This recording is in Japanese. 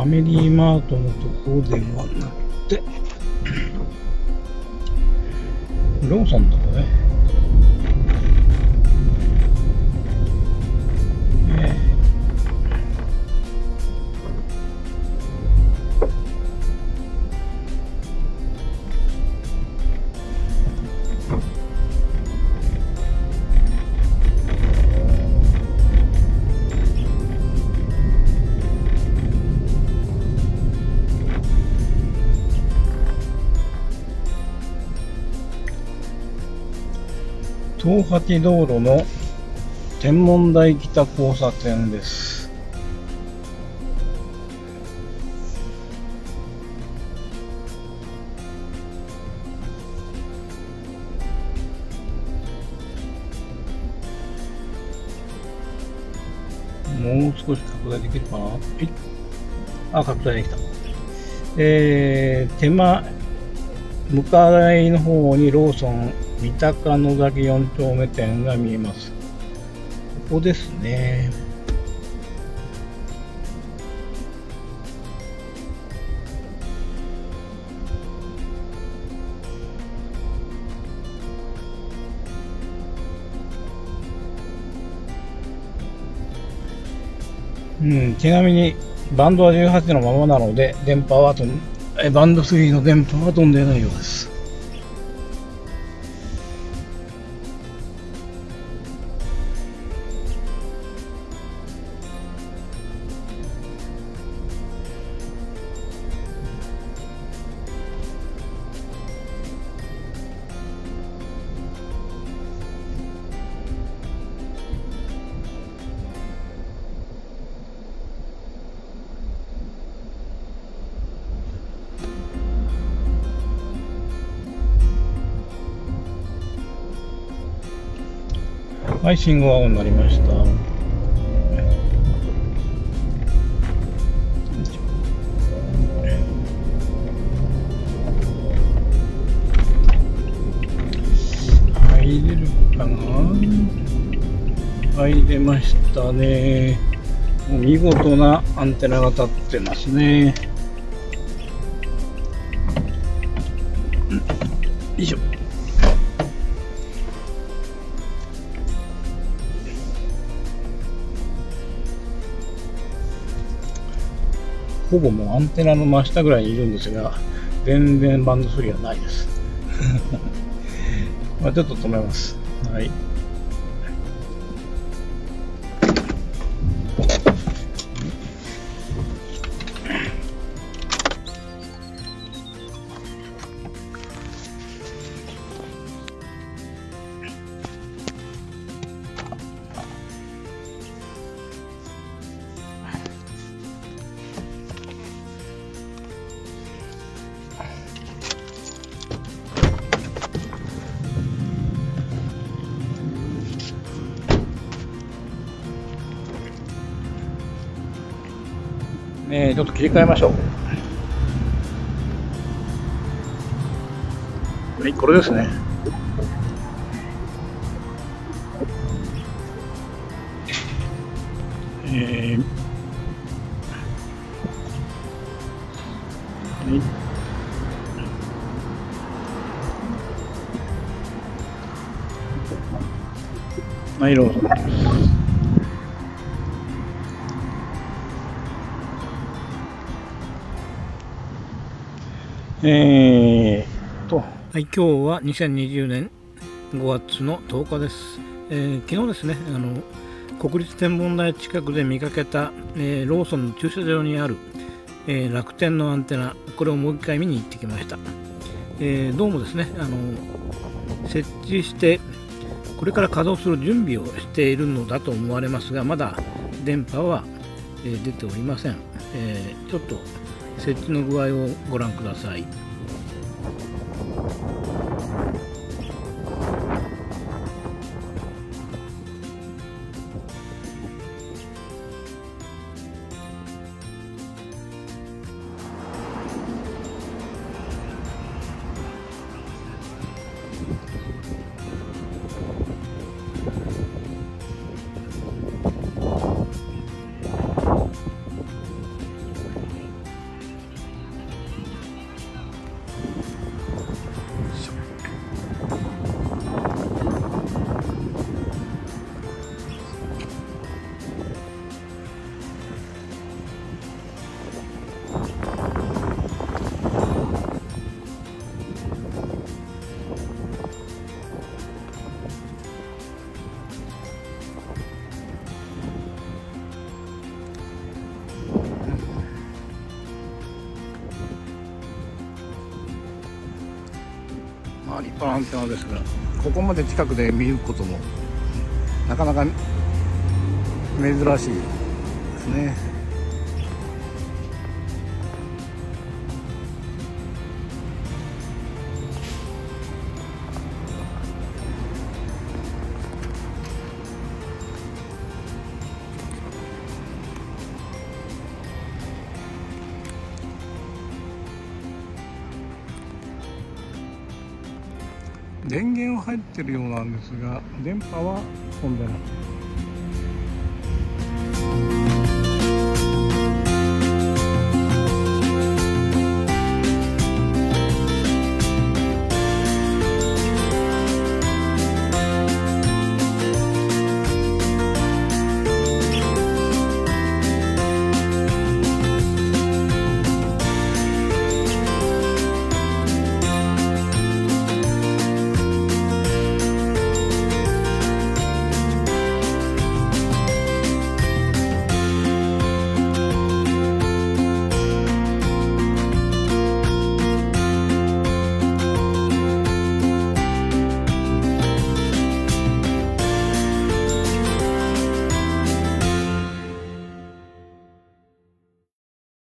ファミリーマートのとこではなくて、ローソンとか。ね東八道路の天文台北交差点です。もう少し拡大できるかな？あ、拡大できた。えー、手間、向かいの方にローソン三鷹野崎4丁目店が見えます。ここですね。うん、ちなみにバンドは18のままなので電波は飛んえバンド3の電波は飛んでないようです。はい、信号青になりました。入れるかな？入れましたね。見事なアンテナが立ってますね。よいしょ。ほぼもうアンテナの真下ぐらいにいるんですが、全然バンド3はないです。まあちょっと止めます。はい。ねえちょっと切り替えましょう。はい、これですね。えーはい。はい、ローソえー、と、はい、今日は2020年5月の10日です。えー昨日ですね、あの国立天文台近くで見かけた、えーローソンの駐車場にある、えー楽天のアンテナ、これをもう一回見に行ってきました。えどうもですね、あの設置して、これから稼働する準備をしているのだと思われますが、まだ電波は、え出ておりません。えちょっと設置の具合をご覧ください。まあ立派なアンテナですがここまで近くで見ることもなかなか珍しいですね。電源は入ってるようなんですが電波は飛んでない。